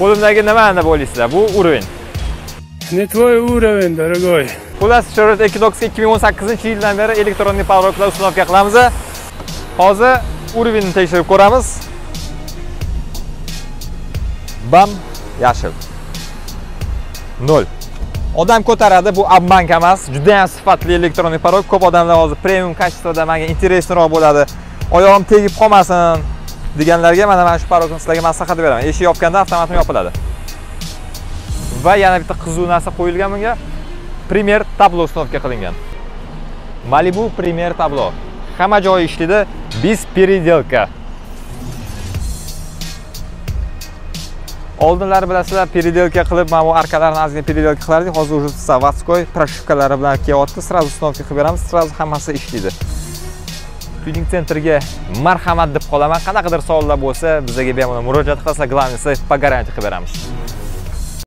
qo'limdagi nima deb o'ylaysizlar bu уровень Не твой уровень, дорогой. xullas chevrolet equinoxga 2018 yildan beri elektronniy poroglar установка qilamiz hozir уровеньni tekshirib ko'ramiz. Bam yashil. Nol. Odam ko'taradi bu обманка emas. Juda ham sifatli elektronniy porog ko'p odamlar hozir premium качествоda menga интересныйroq bo'ladi. Oyog'im tegib qolmasin deganlarga mana mana shu parokni sizlarga maslahat beraman. Eshik yopganda avtomatim yopiladi. Va yana bitta qiziq narsa qo'yilgan bunga. Primer tablo установка qilingan. Malibu primer tablo. Hamma joyi ishlaydi. Без переделка oldinlari bilasizlar переделка qilib mana bu arkalarni ozgina переделка qilardik hozir уже заводской прошивкалari bilan kelyapti сразу установка qilib beramiz. Сразу hammasi ishlaydi. Tuning sentrga marhamat deb qolaman. Qanaqadir savollar bo'lsa bizga bemalol murojaat qilsa главный по гарантии qilib beramiz.